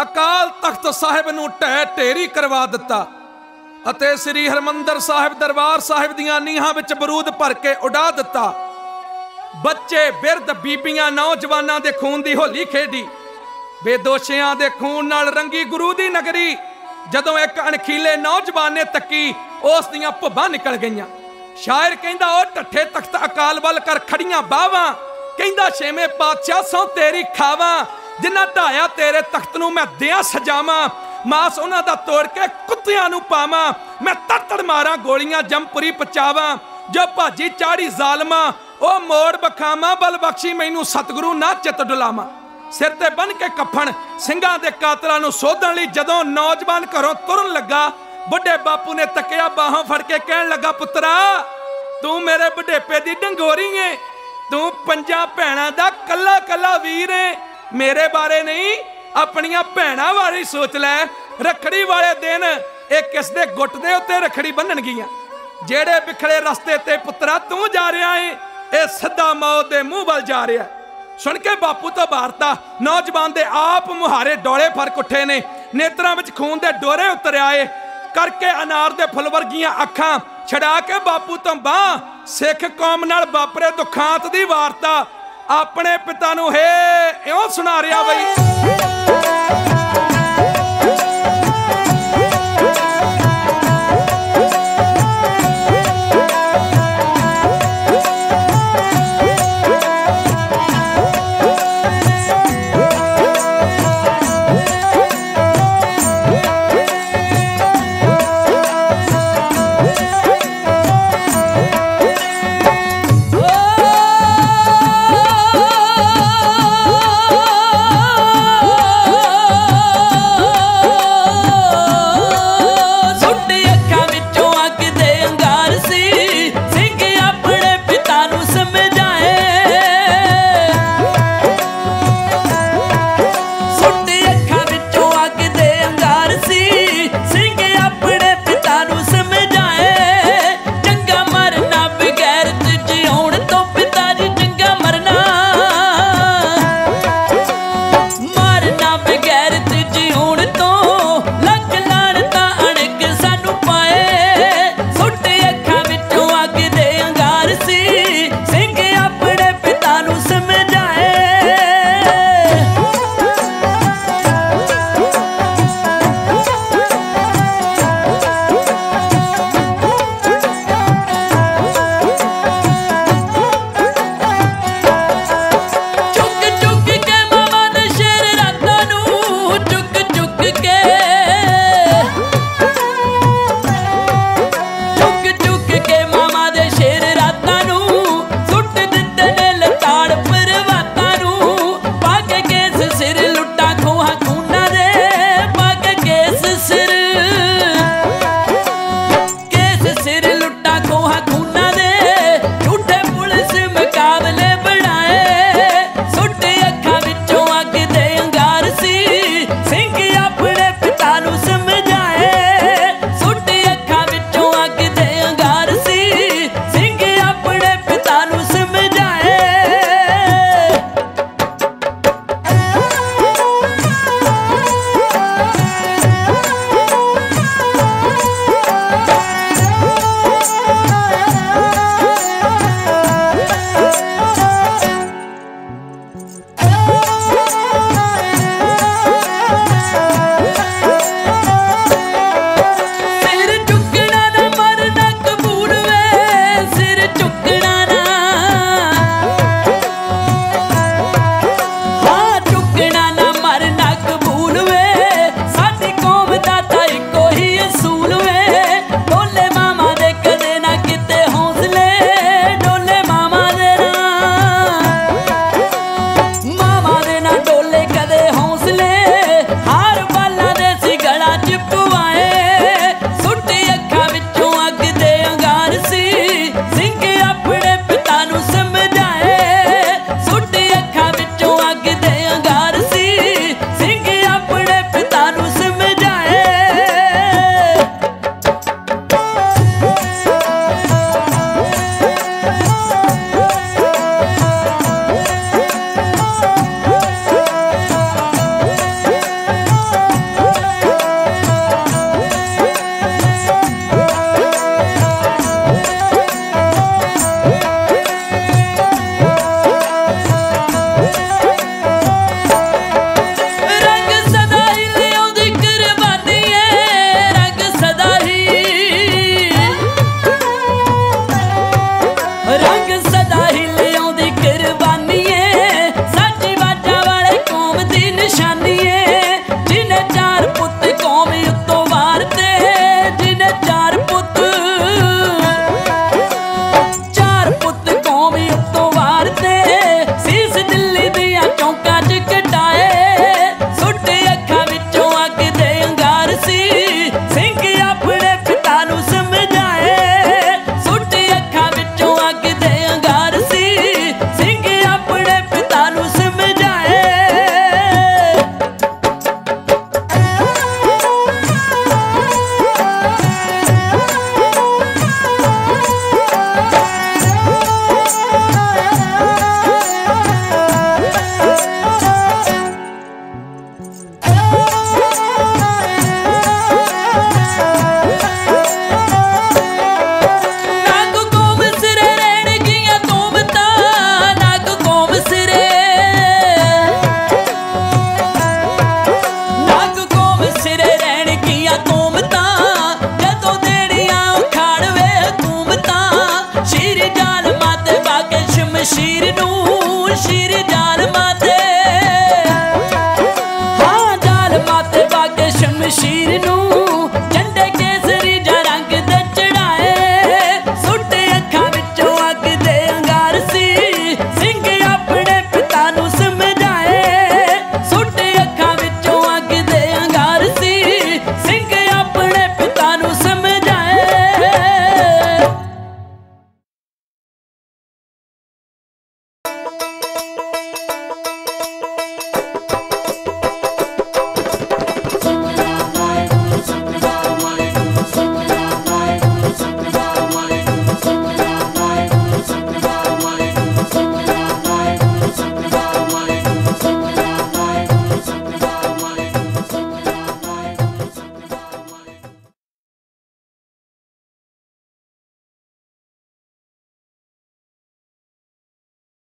ਅਕਾਲ ਤਖਤ ਸਾਹਿਬ ਨੂੰ ਢਹਿ ਢੇਰੀ ਕਰਵਾ ਦਿੱਤਾ ਅਤੇ ਸ੍ਰੀ ਹਰਮੰਦਰ ਸਾਹਿਬ ਦਰਬਾਰ ਸਾਹਿਬ ਦੀਆਂ ਨੀਹਾਂ ਵਿੱਚ ਬਰੂਦ ਭਰ ਕੇ ਉਡਾ ਦਿੱਤਾ। ਬੱਚੇ, ਬਿਰਧ ਬੀਬੀਆਂ, ਨੌਜਵਾਨਾਂ ਦੇ ਖੂਨ ਦੀ ਹੋਲੀ ਖੇਡੀ। ਬੇਦੋਸ਼ਿਆਂ ਦੇ ਖੂਨ ਨਾਲ ਰੰਗੀ ਗੁਰੂ ਦੀ ਨਗਰੀ, ਜਦੋਂ ਇੱਕ ਅਣਖੀਲੇ ਨੌਜਵਾਨ ਨੇ ਤੱਕੀ, ਉਸ ਦੀਆਂ ਭੁੱਬਾਂ ਨਿਕਲ ਗਈਆਂ। ਸ਼ਾਇਰ ਕਹਿੰਦਾ ਉਹ ਢੱਠੇ ਤਖਤ ਅਕਾਲ ਵੱਲ ਕਰ ਖੜੀਆਂ ਬਾਵਾਂ ਕਹਿੰਦਾ, ਛੇਵੇਂ ਪਾਤਸ਼ਾਹ ਸੋ ਤੇਰੀ ਖਾਵਾਂ ਜਿਨ੍ਹਾਂ ਢਾਇਆ ਤੇਰੇ ਤਖਤ ਨੂੰ ਮੈਂ ਦਿਆਂ ਸਜਾਵਾਂ, ਮਾਸ ਉਹਨਾਂ ਦਾ ਤੋੜ ਕੇ ਕੁੱਤਿਆਂ ਨੂੰ ਪਾਵਾਂ, ਮੈਂ ਤੜਤੜ ਮਾਰਾਂ, ਗੋਲੀਆਂ ਜੰਪੁਰੀ ਪਚਾਵਾਂ ਜੋ ਭਾਜੀ ਚਾੜੀ ਜ਼ਾਲਮਾ, ਉਹ ਮੋੜ ਬਖਾਵਾਂ ਬਲ ਬਖਸ਼ੀ ਮੈਨੂੰ ਸਤਿਗੁਰੂ ਨਾ ਚਿੱਤ ਡੁਲਾਵਾਂ। ਸਿਰ ਤੇ ਬੰਨ ਕੇ ਕਫਨ ਸਿੰਘਾਂ ਦੇ ਕਾਤਲਾਂ ਨੂੰ ਸੋਧਣ ਲਈ ਜਦੋਂ ਨੌਜਵਾਨ ਘਰੋਂ ਤੁਰਨ ਲੱਗਾ, ਬੁੱਢੇ ਬਾਪੂ ਨੇ ਤੱਕਿਆ ਬਾਹਾਂ ਫੜ ਕੇ ਕਹਿਣ ਲੱਗਾ, ਪੁੱਤਰਾ, ਤੂੰ ਮੇਰੇ ਬੁਢੇਪੇ ਦੀ ਡੰਗੋਰੀ ਏ ਤੂੰ ਪੰਜਾਂ ਭੈਣਾਂ ਦਾ ਕੱਲਾ ਕੱਲਾ ਵੀਰ ਏ। ਮੇਰੇ ਬਾਰੇ ਨਹੀਂ, ਆਪਣੀਆਂ ਭੈਣਾਂ ਬਾਰੇ ਸੋਚ ਲੈ। ਰਖੜੀ ਵਾਲੇ ਦਿਨ ਇਹ ਕਿਸ ਦੇ ਗੁੱਟ ਦੇ ਉੱਤੇ ਰਖੜੀ ਬੰਨਣਗੀਆਂ ਜਿਹੜੇ ਵਿਖੜੇ ਰਸਤੇ ਤੇ ਪੁੱਤਰਾ ਤੂੰ ਜਾ ਰਿਹਾ ਏ, ਇਹ ਸਿੱਧਾ ਮੌਤ ਦੇ ਮੂੰਹ ਵੱਲ ਜਾ ਰਿਹਾ। ਸੁਣ ਕੇ ਬਾਪੂ ਤੋਂ ਵਾਰਤਾ ਨੌਜਵਾਨ ਦੇ ਆਪ ਮੁਹਾਰੇ ਡੋਲੇ ਫ਼ਰਕ ਉੱਠੇ ਨੇ। ਨੇਤਰਾਂ ਵਿੱਚ ਖੂਨ ਦੇ ਡੋਰੇ ਉਤਰ ਆਏ ਕਰਕੇ ਅਨਾਰ ਦੇ ਫੁੱਲ ਵਰਗੀਆਂ ਅੱਖਾਂ ਛਡਾ ਕੇ ਬਾਪੂ ਤੋਂ ਬਾਹ ਸਿੱਖ ਕੌਮ ਨਾਲ ਵਾਪਰੇ ਦੁਖਾਂਤ ਦੀ ਵਾਰਤਾ ਆਪਣੇ ਪਿਤਾ ਨੂੰ ਹੇ, ਇਉਂ ਸੁਣਾ ਰਿਹਾ ਬਈ।